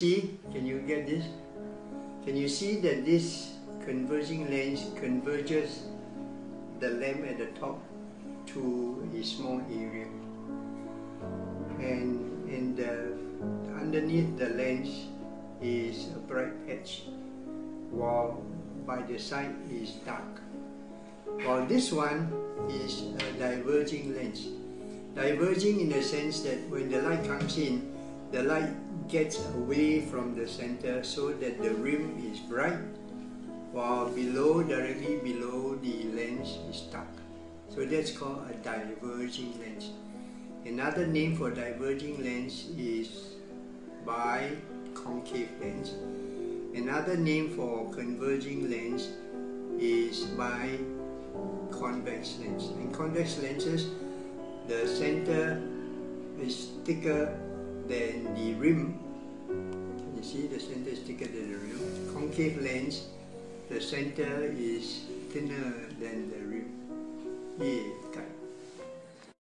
See, can you get this? Can you see that this converging lens converges the lamp at the top to a small area? And, and the, underneath the lens is a bright patch while by the side is dark. While this one is a diverging lens. Diverging in the sense that when the light comes in the light gets away from the center so that the rim is bright while below, directly below the lens is dark. So that's called a diverging lens. Another name for diverging lens is biconcave lens. Another name for converging lens is biconvex lens. In convex lenses, the center is thicker than the rim. You see the center is thicker than the rim. Concave lens, the center is thinner than the rim. Yeah.